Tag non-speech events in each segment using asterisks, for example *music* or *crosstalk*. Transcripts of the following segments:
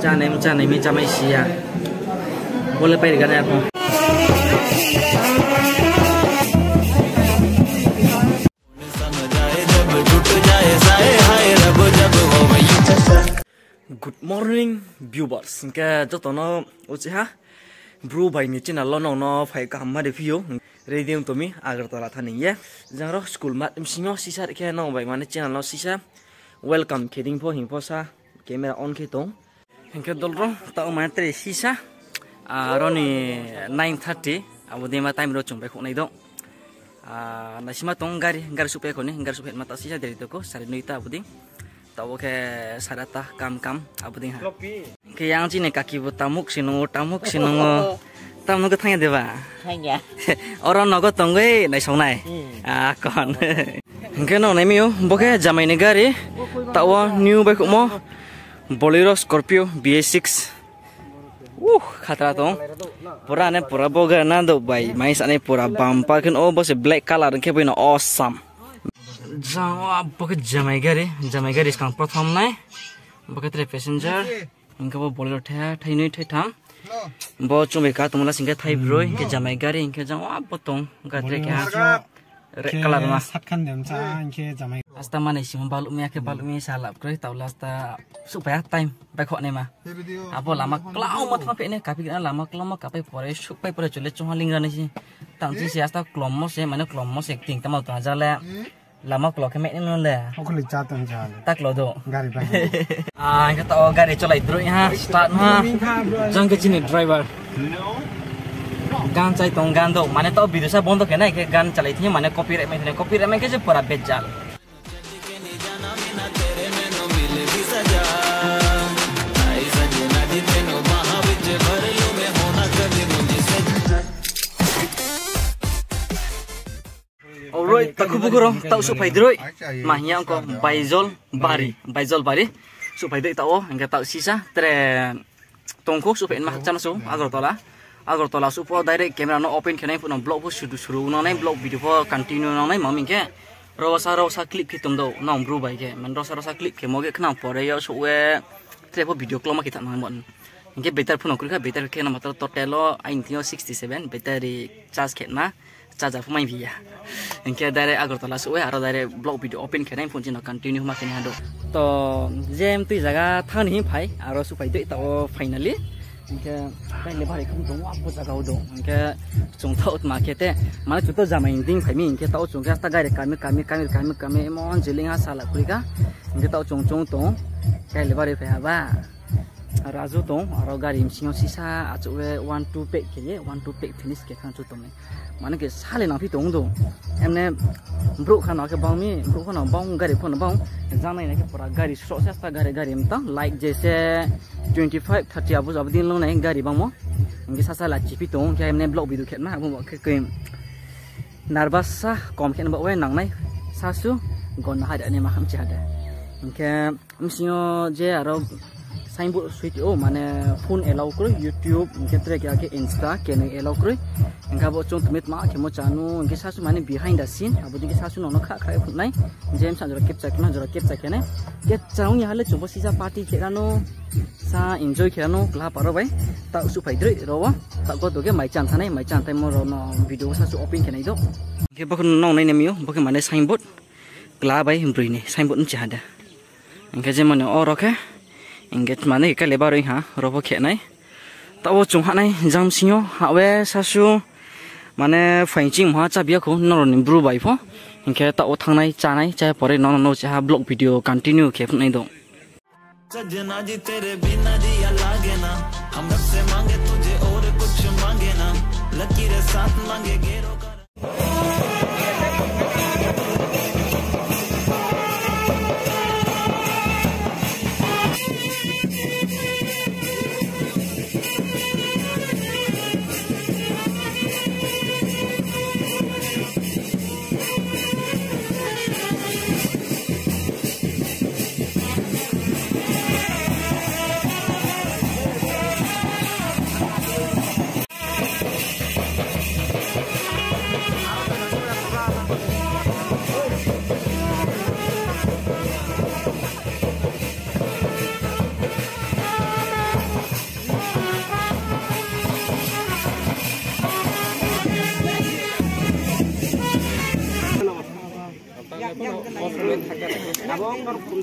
Jangan jangan pergi kan. Good. Morning viewers. Kita jatuh no, ucih ha bro bai mi china lo no no phai ka ma de phio. Redim tomi agartala thani ye. Jang ro school ma im singo sisa ke no bai mane china lo sisa welcome kidding pho hing pho sa. Camera on ke tong. Hingke dol ro ta ma tre sisa a ro ni 9:30 abu de ma time ro chung bai khonai do. A nasima tong gari gari supe khone gari supe mata sisa de to ko sare noita abu tau ke sarata kam kam abu ding ha? Ke yang chi ne kaki bu tamuk sinu tamuk sinu *laughs* tamuk thang de ba Thanh nhỉ? oro no go tong ge nai song nai. À còn ke no nai miu bo ke jamai ne gari. Tau new bai ko mo. Bolero scorpio ba6 Uh, khatra tong. Pura ne pura boga na do bai. Mai pura bumper kan oh bos black color ke bai no awesome. jawab bakat jamai gari इसका प्रथम sekarang pertama passenger इनका वो बोले उठे ठाई नहीं था। तुम लोग ब्रो इनके जमाई गाड़ी इनके जवाब के रे कलर देम इनके माने सिम तावला सुपया टाइम बेखो ने मा क्लाउ मत पेने काफ़ी ना लामा क्लाउ मा परे परे चले चोहा लिंग से। क्लम से अस्ता क्लोमो से माने से एक्टिंग तमा तो lamak lo kemek ini nolak. Aku lihat jatuh jalan. Tak lo do. Gari bang. Ah, kita tahu gari coba dulu ya. Start mah. Jangan ke sini driver. গান চাই তো গান দো মানে kena বিদেশে gan কেন গান চালাইতে মানে কপিরাইট মেয়ে কপিরাইট মেয়ে pura bejal tak kubu kuro, tak usuk pai droi. Mahnya ko Baizol Bari, Baizol Bari. Su pai droi tao, engka tao sisa tre tongko su pai mah chana su. Agor tola su po direct camera no open kene pu no blog shudu shuru no nai blog video po continue no nai mami ke. Rosa rosa clip tum do no bru bai ke. Man rosa rosa clip ke moge kna pore yo su we tre po video kloma kita nang mon. Engke better pu no kurika better ke na matra totelo ain tio 67 battery charge ke na charger फुमाई भी इनके direct आगर तला सो आरो direct blog video open खेने phone जिन continue मा खेने हादो तो जेम तुई जगह थान हि फाय आरो सु तो इतो फाइनली इनके फाइनली भारी खम दो आबो जगह दो इनके चोंग तो मार्केट माने चोंग तो जामै दिन खैमि इनके तो चोंग गा ता डायरेक्ट कामे कामे कामे कामे कामे जिलिंग हा साला कुरिका इनके तो चोंग तो फाइनली भारी फाय हाबा Razu tong aro gari msingo sisa achuwe one two pack ke ye one two pack finish ke khang chu tong mana ke sale na phi tong do emne bro khan ke bang mi bro khan bang gari khon bang. Jana ina ke pura gari so sa sta gari gari mta. Like jese 25 30 abu abu din lo na gari bang mo. Ngi sa sa la chi phi tong ke emne blog video khet na bu ke ke nervous sa kom khen ba we nang nai. Sa su gon na hada ne ma ham hada ke msingo je aro signboard switch oh mana phone allow kru youtube ketre kya ke insta kene allow kru engka bo chung tumit ma kemo chanu engke sasu mane behind the scene, abo dinge sasu no kha kha e phun nai. Jem sa jora capture kena, jora capture kene ke chaung ya hale chubo sisa party kerano sa enjoy kerano kla paro bai. Ta usu phai dre ro ta go to ke mai chan thanai mai chan tai mo ro no video sasu open kene do. Ke bok no nai ne miyo bok mane signboard. Kla bai himbri ne, signboard nchi hada engke je mane o ro ke engage mana ka lebar ha robo khe nai tawo chung ha nai jam sinyo ha we sasu mane fainching ma cha bia ko nor ni bru bai pho engke tawo thangnai chanai cha pore no no cha blog video continue khe nai do सजना जी तेरे बिना जिया लागे ना हम रब से मांगे तुझे और कुछ मांगे ना लकीरें साथ मांगे गेरों का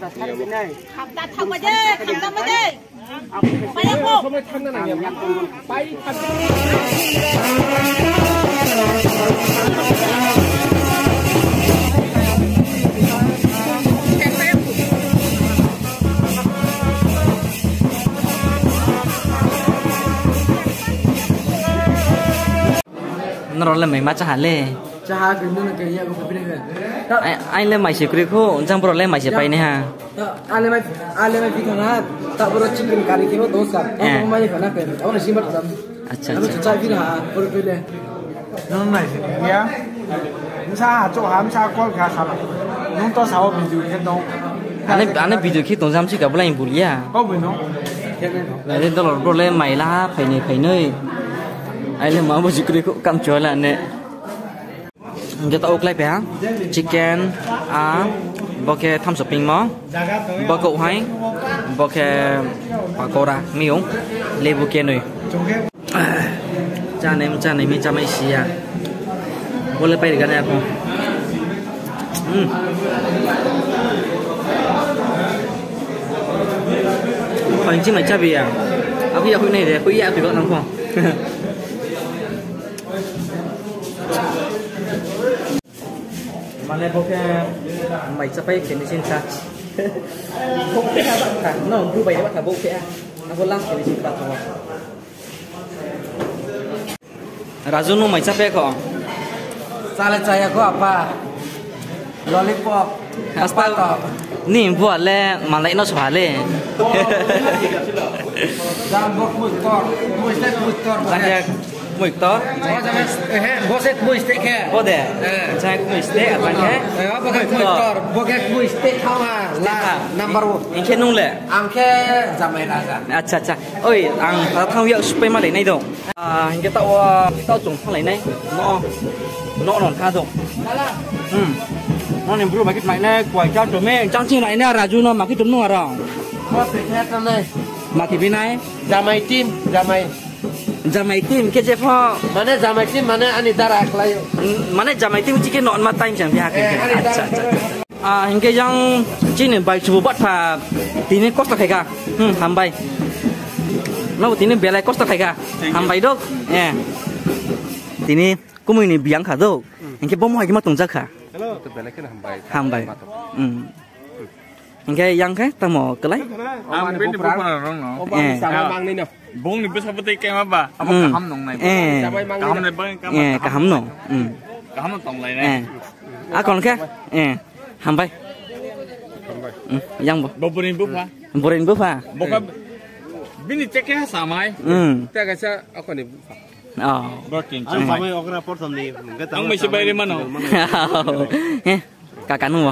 ขับตัดทำมาเด้ขับตัดมาเด้ไปแล้วพวกไม่ทันั่นน่ยไปทันนรกเลยไหมมาจะหาเล่ anh lên máy Jaha kena nak kaya aku pun dengan. Ain le masih kiri ko, jangan perlu le masih pakai ni ha. Ale mai, ale mai bikin ha. Tak perlu chicken curry kira tu sah. Aku mau ni kena kaya. Aku nasi bertam. Acha. Aku cuci bikin ha, perlu perlu. Nong mai sih, ya. Masa cok ham sa kuat kah sama. Nong anh anh video kita nong. Ane ane video kita nong sama sih kau boleh bulia. Kau boleh nong. Lain tu lor perlu le mai lah, pakai ni pakai ni. Ai le mau baju kiri ko, kam jualan ni giờ tao lấy bé. Chicken à bò kè thăm shopping mà, mó. Cậu hay bò kè bà cô ra miếu lê bù kè nồi cha này cha này mi cha mấy xì à. Bò lấy bay được cái này không? Phần chứ mà cha bìa, áo kia khuy này để khuy ạ thì gọi lắm không? मलाई बोफेया माइ सबै फिनिसिङ टाच बोफेया बाथा न दुबई बाथा बोफेया अब लास्ट फिनिसिङ टाच हो राजु नु माइ सबै को साले चाहिएको अपा लॉलीपॉप अस्पा नि बुवाले मलाई नस भाले जाम बक booster booster Mui to. Eh boset mustek ke. Bode. Eh. Saya ku iste apa ke? Eh apa ke mustor? Bokek mustek kau ah. Lah number one. Ini ke nung le. Angke zamai raga. Acha acha. Oi, ang ta thang yau supaya malai nai dong. À, cái tao tao trồng thang lại này, nó nó nó tha dong. Ừ. Nó nem bro mà cái này này, quay cho tụi mẹ, trang chi lại nè, raju nó mà cái tụi nó rồi. Kau ternyata nih. Mà cái bên này, zamai. jamai tim cái chef ho, Mana zamai tim, mana Anita Raklayo. mana jamai tim chỉ cái nọn mà time chẳng biết Eh, cái. Anita Acha acha. À, hình cái yang chỉ nên bài chụp bắt phà, tí nên cost phải cả, hmm, ham bài. Nó tí nên belai cost phải cả, ham bài đâu, eh. Tí nên, cũng mình nên biang cả đâu, hình cái bom hoài cái mà tung ra cả. ham bài ừ cái yang cái ta mò cái lấy Ang pwede po pa ron no. eh Sama mang nino. Bong ni bisa pati kay maba. Amo Ừ. kaham nong nay. eh Kaham na ba kaham? eh hầm nổ ừ Kaham na tong lay eh nay. à còn cái eh ham bay ừ yang bo Boburin bu pa. borin bu pha Boka bini check ya samai. ừ Kita kasi ako ni. ờ Working. Ang samay okra portom ni. Ang may sabay rin man no. eh kakak nu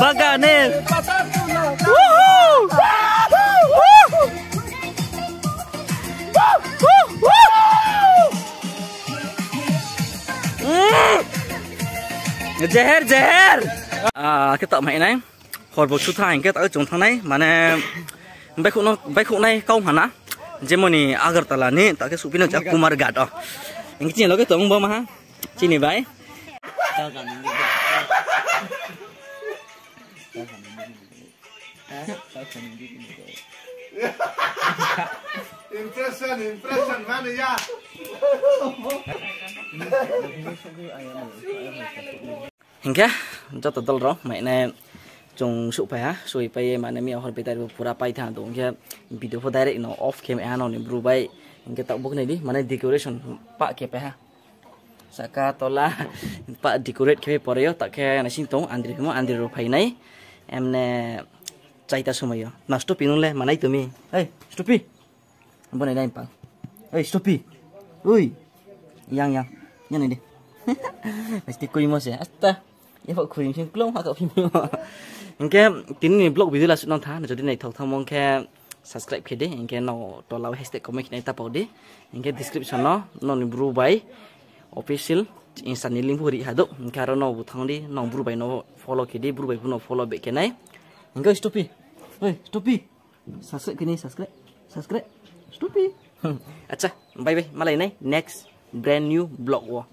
बगाने Woohoo! Woohoo! Woohoo! Zehar zehar. À, cái tợ mẹ này hồi bộ chú thành cái tợ chúng thằng này mà nè bay khúc nó bay khúc này câu hả nã jemoni agar talani tak ke supino cak kumar gat oh yang kecil lo ke tong bom ha sini bay impression impression mana ya? Hingga jatuh dol mainnya cung supaya supaya mana mi orang betar pura pai itu dong ya video for direct nó off camera nó nem bru bai hingga tak buk này đi mana decoration pak ke ha saka tola pak decorate ke pore yo tak ke na sing tong andri mo andri ro phai nai em nè চাইতা সময় না স্টপি নুলে মানাই তুমি এই স্টপি বনাই নাই পাং এই স্টপি ওই yang yang yang ini mesti kuy mos ya asta ya pak kuy sing klong hak phim engke tin ni blog video la su nong tha na jodi nai thok thong mong ke subscribe ke de engke no to law hashtag comment này ta đi, anh engke description no no ni bru bai official insan ni link buri hado engke aro no bu thằng đi, no bru bai no follow ke de bru bai no follow be ke nai engke stopi oi stopi subscribe ke này subscribe. Subscribe. Stopi *laughs* acha bye bye. Malai nai next brand new blog wo